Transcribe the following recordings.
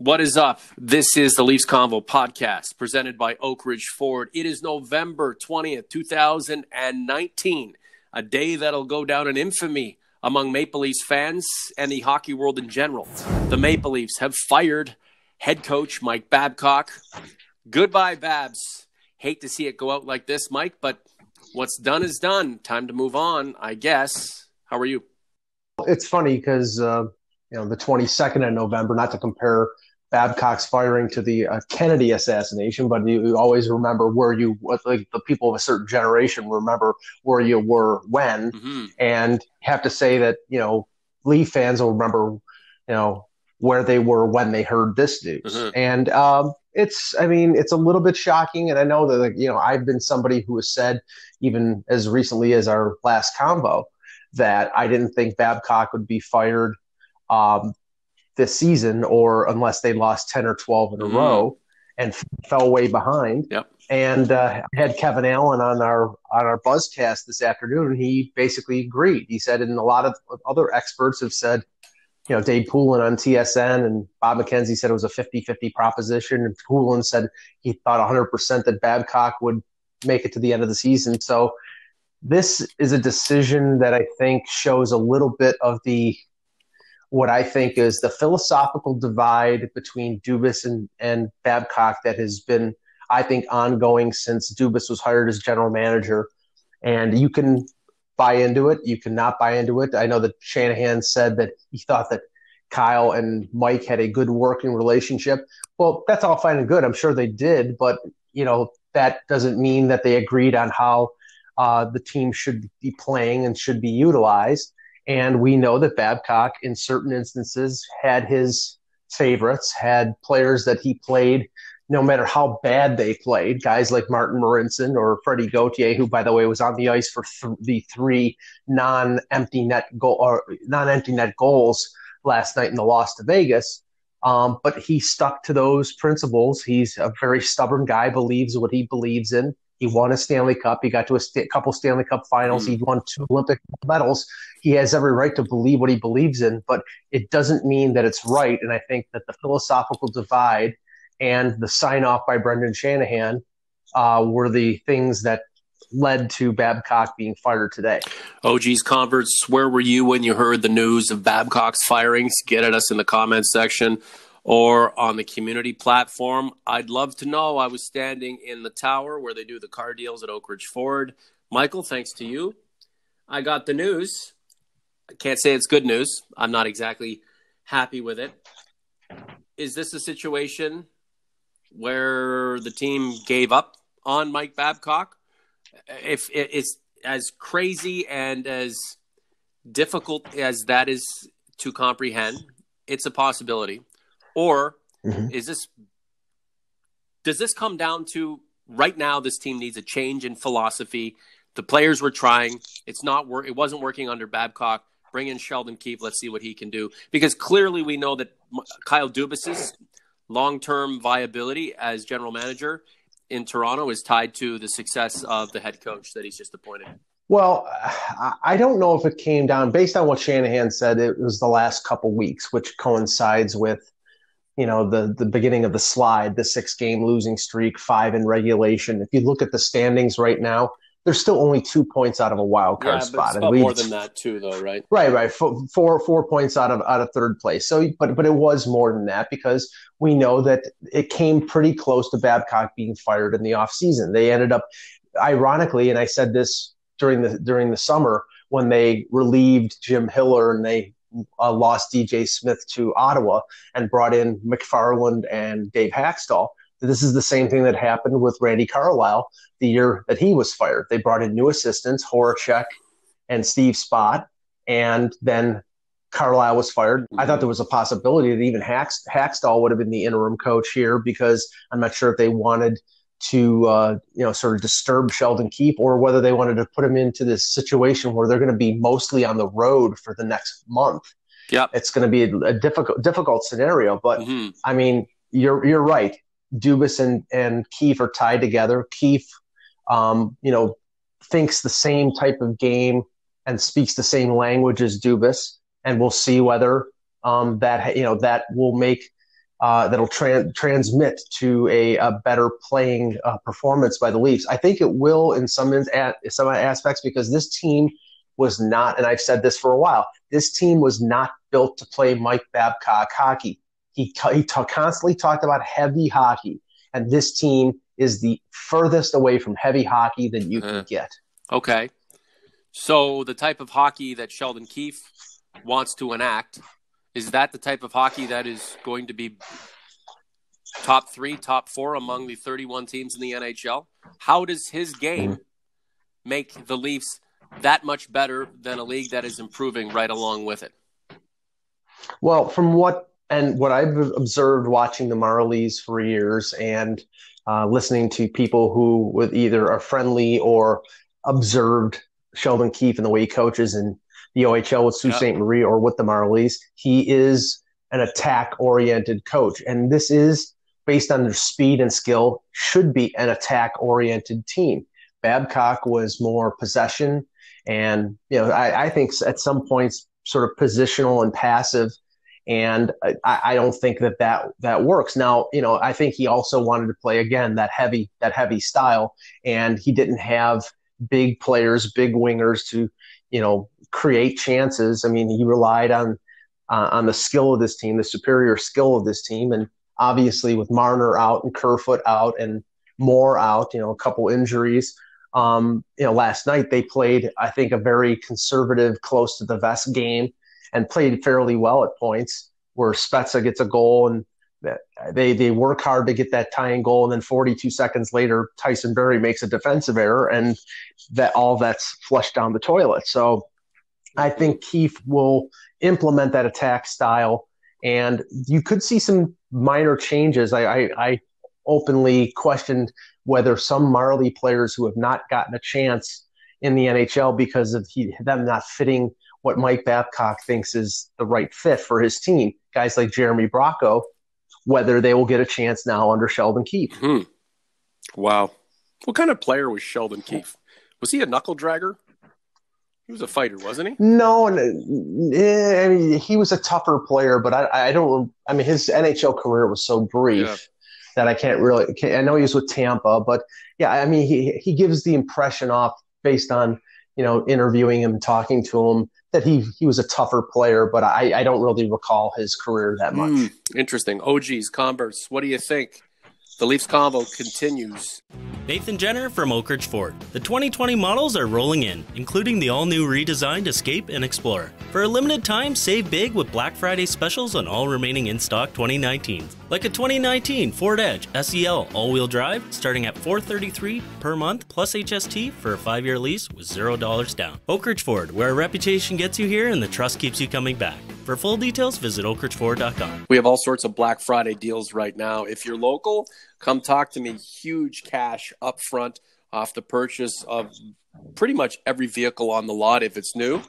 What is up? This is the Leafs Convo podcast presented by Oakridge Ford. It is November 20th, 2019, a day that'll go down in infamy among Maple Leafs fans and the hockey world in general. The Maple Leafs have fired head coach Mike Babcock. Goodbye, Babs. Hate to see it go out like this, Mike, but what's done is done. Time to move on, I guess. How are you? It's funny because, uh, you know, the 22nd of November, not to compare Babcock's firing to the uh, Kennedy assassination, but you, you, always remember where you, like the people of a certain generation remember where you were when, mm-hmm. and have to say that you know Leaf fans will remember, you know, where they were when they heard this news, mm-hmm. and um, it's, I mean, it's a little bit shocking, and I know that like, you know I've been somebody who has said even as recently as our last convo that I didn't think Babcock would be fired. Um, this season, or unless they lost 10 or 12 in a mm. row and fell way behind. Yep. And uh, had Kevin Allen on our on our buzzcast this afternoon. He basically agreed. He said, and a lot of other experts have said, you know, Dave Poulin on TSN and Bob McKenzie said it was a 50-50 proposition. And Poulin said he thought 100% that Babcock would make it to the end of the season. So this is a decision that I think shows a little bit of the what I think is the philosophical divide between Dubas and, and Babcock that has been, I think, ongoing since Dubas was hired as general manager. And you can buy into it, you cannot buy into it. I know that Shanahan said that he thought that Kyle and Mike had a good working relationship. Well, that's all fine and good. I'm sure they did, but you know that doesn't mean that they agreed on how uh, the team should be playing and should be utilized. And we know that Babcock, in certain instances, had his favorites, had players that he played no matter how bad they played, guys like Martin Marincin or Freddie Gauthier, who, by the way, was on the ice for th- the three non-empty net goal or non-empty net goals last night in the loss to Vegas. Um, but he stuck to those principles. He's a very stubborn guy, believes what he believes in. He won a Stanley Cup. He got to a st- couple Stanley Cup finals. Mm. He won two Olympic medals. He has every right to believe what he believes in, but it doesn't mean that it's right. And I think that the philosophical divide and the sign off by Brendan Shanahan uh, were the things that led to Babcock being fired today. OG's converts, where were you when you heard the news of Babcock's firings? Get at us in the comments section or on the community platform. I'd love to know. I was standing in the tower where they do the car deals at Oakridge Ford. Michael, thanks to you, I got the news. I can't say it's good news. I'm not exactly happy with it. Is this a situation where the team gave up on Mike Babcock? If it's as crazy and as difficult as that is to comprehend, it's a possibility. Or mm-hmm. is this does this come down to right now this team needs a change in philosophy? The players were trying. It's not work. It wasn't working under Babcock. Bring in Sheldon Keefe. Let's see what he can do. Because clearly we know that Kyle Dubas's long-term viability as general manager in Toronto is tied to the success of the head coach that he's just appointed. Well, I don't know if it came down based on what Shanahan said. It was the last couple weeks, which coincides with you know the the beginning of the slide, the six game losing streak, five in regulation. If you look at the standings right now, there's still only two points out of a wild card yeah, spot, and we, more than that too, though, right? Right, right. Four four points out of out of third place. So, but but it was more than that because we know that it came pretty close to Babcock being fired in the offseason. They ended up, ironically, and I said this during the during the summer when they relieved Jim Hiller and they uh, lost DJ Smith to Ottawa and brought in McFarland and Dave Hakstol. This is the same thing that happened with Randy Carlyle the year that he was fired. They brought in new assistants, Horachek and Steve Spott, and then Carlyle was fired. I thought there was a possibility that even Hakstol would have been the interim coach here because I'm not sure if they wanted – to uh, you know sort of disturb Sheldon Keefe, or whether they wanted to put him into this situation where they're going to be mostly on the road for the next month. Yeah, it's going to be a, a, difficult difficult scenario. But mm-hmm. I mean, you're you're right. Dubas and and Keefe are tied together. Keefe, um, you know, thinks the same type of game and speaks the same language as Dubas, and we'll see whether um, that you know that will make uh, that'll tra- transmit to a, a better playing uh, performance by the Leafs. I think it will in some in, at, some aspects because this team was not, and I've said this for a while. This team was not built to play Mike Babcock hockey. He, he t- constantly talked about heavy hockey, and this team is the furthest away from heavy hockey that you can uh, get. Okay. So the type of hockey that Sheldon Keefe wants to enact is that the type of hockey that is going to be top three, top four among the 31 teams in the NHL? How does his game make the Leafs that much better than a league that is improving right along with it? Well, from what and what I've observed watching the Marlies for years and uh, listening to people who with either are friendly or observed Sheldon Keefe and the way he coaches and the OHL with Sault Ste. Marie or with the Marlies. He is an attack oriented coach. And this is based on their speed and skill, should be an attack oriented team. Babcock was more possession. And, you know, I, I, think at some points, sort of positional and passive. And I, I don't think that, that that works. Now, you know, I think he also wanted to play again that heavy that heavy style, and he didn't have big players, big wingers to, you know, create chances. I mean, he relied on uh, on the skill of this team, the superior skill of this team, and obviously with Marner out and Kerfoot out and Moore out, you know, a couple injuries. Um, you know, last night they played, I think, a very conservative, close to the vest game, and played fairly well at points. Where Spezza gets a goal and they they work hard to get that tying goal, and then 42 seconds later, Tyson Barrie makes a defensive error, and that all that's flushed down the toilet. So I think Keefe will implement that attack style, and you could see some minor changes. I, I, I openly questioned whether some Marlie players who have not gotten a chance in the NHL because of he, them not fitting what Mike Babcock thinks is the right fit for his team, guys like Jeremy Bracco, whether they will get a chance now under Sheldon Keefe. Hmm. Wow. What kind of player was Sheldon Keefe? Was he a knuckle dragger? He was a fighter, wasn't he? No, I mean, he was a tougher player, but I, I don't. I mean, his NHL career was so brief yeah. that I can't really. I know he was with Tampa, but yeah, I mean, he he gives the impression off based on you know interviewing him, talking to him, that he he was a tougher player, but I, I don't really recall his career that much. Mm, interesting. OGs, converse. What do you think? The Leafs convo continues. Nathan Jenner from Oakridge Ford. The 2020 models are rolling in, including the all new redesigned Escape and Explorer. For a limited time, save big with Black Friday specials on all remaining in stock 2019. Like a 2019 Ford Edge SEL all wheel drive, starting at 433 per month plus HST for a five year lease with $0 down. Oakridge Ford, where a reputation gets you here and the trust keeps you coming back. For full details, visit oakridgeford.com. We have all sorts of Black Friday deals right now. If you're local, come talk to me. Huge cash up front off the purchase of pretty much every vehicle on the lot if it's new.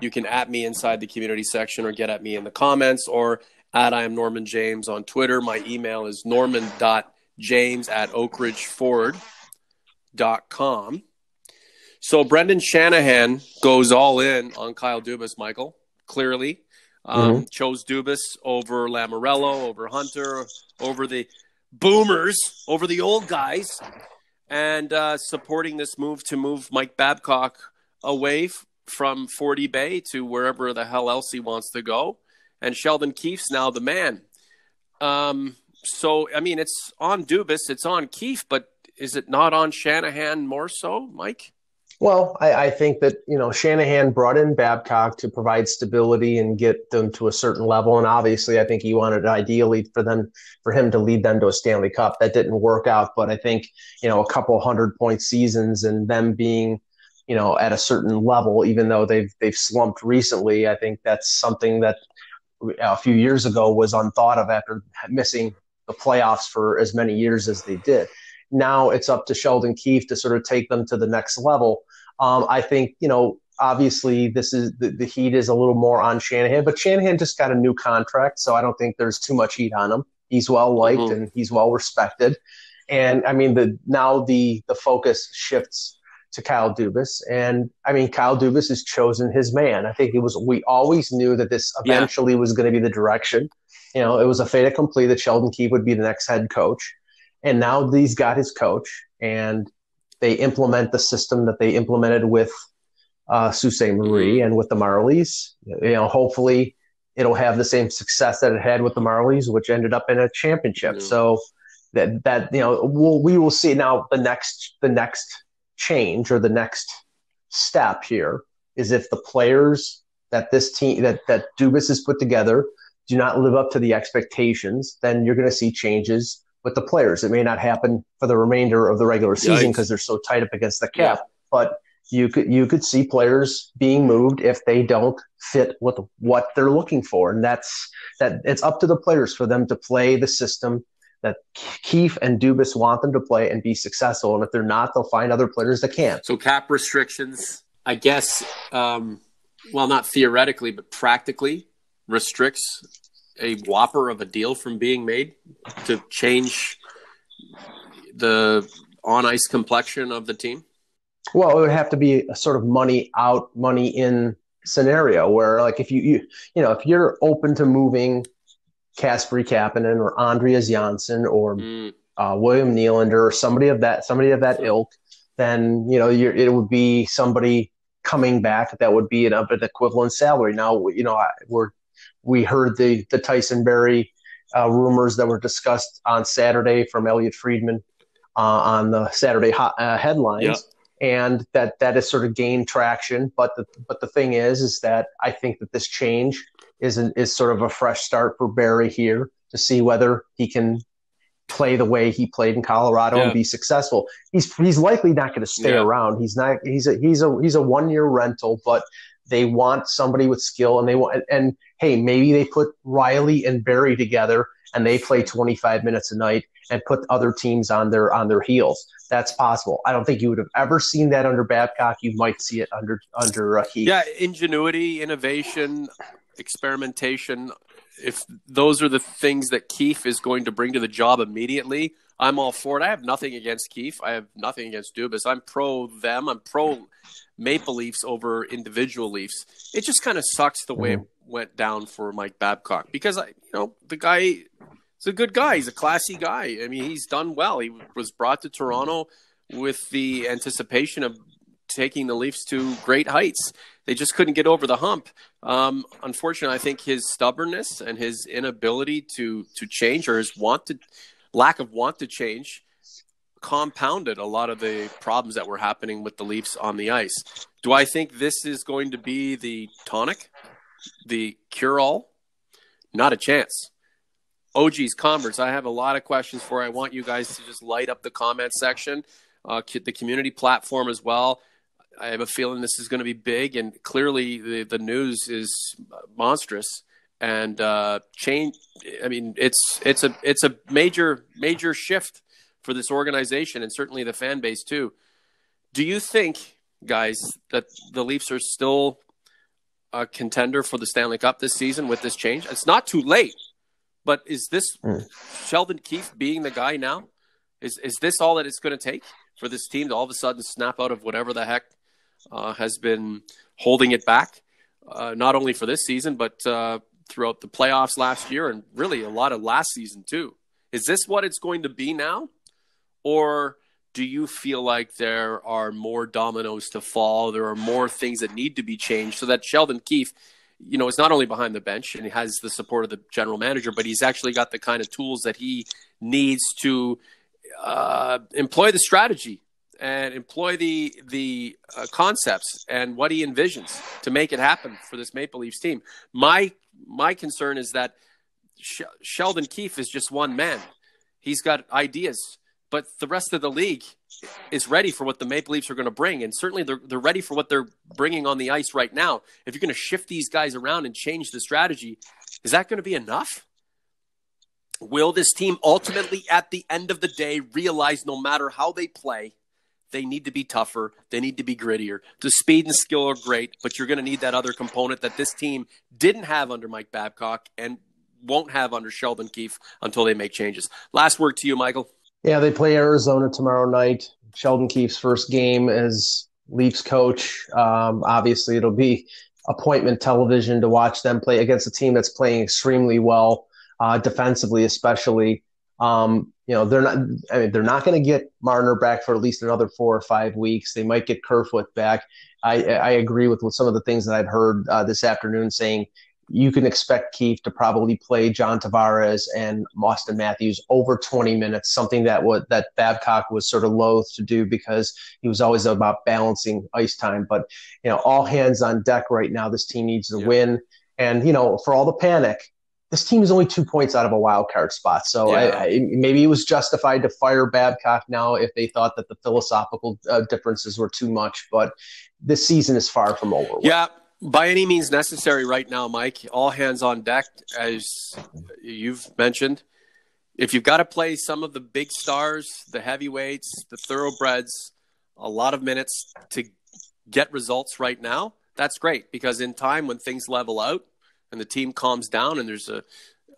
You can at me inside the community section or get at me in the comments or at I am Norman James on Twitter. My email is norman.james at oakridgeford.com. So Brendan Shanahan goes all in on Kyle Dubas, Michael, clearly. Um, mm-hmm. Chose Dubas over Lamoriello, over Hunter, over the boomers, over the old guys, and uh, supporting this move to move Mike Babcock away f- from 40 Bay to wherever the hell else he wants to go. And Sheldon Keefe's now the man. Um, so, I mean, it's on Dubas, it's on Keefe, but is it not on Shanahan more so, Mike? Well, I, I, think that you know Shanahan brought in Babcock to provide stability and get them to a certain level, and obviously, I think he wanted ideally for them for him to lead them to a Stanley Cup. That didn't work out, but I think you know a couple hundred point seasons and them being you know at a certain level, even though they've they've slumped recently, I think that's something that a few years ago was unthought of after missing the playoffs for as many years as they did. Now it's up to Sheldon Keefe to sort of take them to the next level. Um, I think, you know, obviously this is the, the heat is a little more on Shanahan, but Shanahan just got a new contract, so I don't think there's too much heat on him. He's well liked mm-hmm. and he's well respected. And I mean, the now the the focus shifts to Kyle Dubas. And I mean, Kyle Dubas has chosen his man. I think it was, we always knew that this eventually yeah. was going to be the direction. You know, it was a fait accompli that Sheldon Keefe would be the next head coach. And now he's got his coach and they implement the system that they implemented with uh, Sault Ste. Marie mm-hmm. and with the Marlies. You know, hopefully it'll have the same success that it had with the Marlies, which ended up in a championship. Mm-hmm. So that that you know we'll, we will see now the next the next change or the next step here is if the players that this team that that Dubas has put together do not live up to the expectations, then you're going to see changes with the players. It may not happen for the remainder of the regular season because they're so tight up against the cap, yeah. but you could you could see players being moved if they don't fit with what they're looking for, and that's that. It's up to the players for them to play the system that Keefe and Dubas want them to play and be successful. And if they're not, they'll find other players that can. So cap restrictions, I guess, um, well, not theoretically, but practically restricts a whopper of a deal from being made to change the on ice complexion of the team? Well, it would have to be a sort of money out, money in scenario where, like, if you, you, you know, if you're open to moving Kasperi Kapanen or Andreas Johnsson or mm. uh, William Nylander or somebody of that, somebody of that ilk, then you know you it would be somebody coming back that would be an, an equivalent salary. Now, you know, we're we heard the the Tyson Barrie uh, rumors that were discussed on Saturday from Elliotte Friedman uh, on the Saturday hot, uh, headlines. Yeah. And that that has sort of gained traction, but the but the thing is, is that I think that this change is an, is sort of a fresh start for Barrie here to see whether he can play the way he played in Colorado yeah. and be successful. He's he's likely not going to stay yeah. around. He's not he's a he's a he's a one year rental, but they want somebody with skill, and they want and hey, maybe they put Rielly and Barrie together and they play 25 minutes a night and put other teams on their on their heels. That's possible. I don't think you would have ever seen that under Babcock. You might see it under under uh, Heath. Yeah, ingenuity, innovation, experimentation. If those are the things that Keefe is going to bring to the job immediately, I'm all for it. I have nothing against Keefe. I have nothing against Dubas. I'm pro them. I'm pro Maple Leafs over individual Leafs. It just kind of sucks the way mm-hmm. Went down for Mike Babcock because I, you know, the guy is a good guy. He's a classy guy. I mean, he's done well. He was brought to Toronto with the anticipation of taking the Leafs to great heights. They just couldn't get over the hump. Um, unfortunately, I think his stubbornness and his inability to to change or his want to lack of want to change compounded a lot of the problems that were happening with the Leafs on the ice. Do I think this is going to be the tonic, the cure all? Not a chance. OG's Converse, I have a lot of questions for. I want you guys to just light up the comment section, uh, the community platform as well. I have a feeling this is going to be big, and clearly the, the news is monstrous and uh, change. I mean, it's it's a it's a major major shift for this organization and certainly the fan base too. Do you think, guys, that the Leafs are still a contender for the Stanley Cup this season with this change? It's not too late, but is this mm. Sheldon Keefe being the guy now? Is is this all that it's going to take for this team to all of a sudden snap out of whatever the heck uh, has been holding it back? Uh, not only for this season, but uh, throughout the playoffs last year and really a lot of last season too. Is this what it's going to be now? Or do you feel like there are more dominoes to fall? There are more things that need to be changed so that Sheldon Keefe, you know, is not only behind the bench and he has the support of the general manager, but he's actually got the kind of tools that he needs to uh, employ the strategy and employ the the uh, concepts and what he envisions to make it happen for this Maple Leafs team. My my concern is that Sh- Sheldon Keefe is just one man. He's got ideas but the rest of the league is ready for what the Maple Leafs are going to bring, and certainly they're they're ready for what they're bringing on the ice right now. If you're going to shift these guys around and change the strategy, is that going to be enough? Will this team ultimately, at the end of the day, realize no matter how they play, they need to be tougher, they need to be grittier. The speed and skill are great, but you're going to need that other component that this team didn't have under Mike Babcock and won't have under Sheldon Keefe until they make changes. Last word to you, Michael. Yeah, they play Arizona tomorrow night. Sheldon Keefe's first game as Leafs coach. Um, obviously, it'll be appointment television to watch them play against a team that's playing extremely well uh, defensively, especially. Um, you know, they're not. I mean, they're not going to get Marner back for at least another four or five weeks. They might get Kerfoot back. I, I agree with, with some of the things that I've heard uh, this afternoon, saying you can expect Keefe to probably play John Tavares and Auston Matthews over 20 minutes, something that what that Babcock was sort of loath to do because he was always about balancing ice time. But you know, all hands on deck right now. This team needs to yeah. win, and you know, for all the panic, this team is only two points out of a wild card spot. So yeah. I, I, maybe it was justified to fire Babcock now if they thought that the philosophical uh, differences were too much. But this season is far from over. Yeah, by any means necessary right now, Mike. All hands on deck, as you've mentioned. If you've got to play some of the big stars, the heavyweights, the thoroughbreds, a lot of minutes to get results right now, that's great because in time when things level out and the team calms down and there's a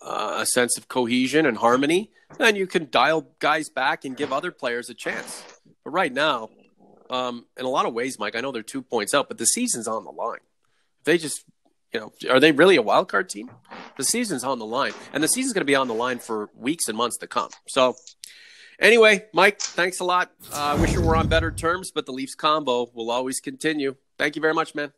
uh, a sense of cohesion and harmony, then you can dial guys back and give other players a chance. But right now, um, in a lot of ways, Mike, I know they're two points out, but the season's on the line they just you know, are they really a wild card team? The season's on the line, and the season's going to be on the line for weeks and months to come. So, anyway, Mike, thanks a lot. Uh, I uh, wish we were on better terms, but the Leafs Convo will always continue. Thank you very much, man.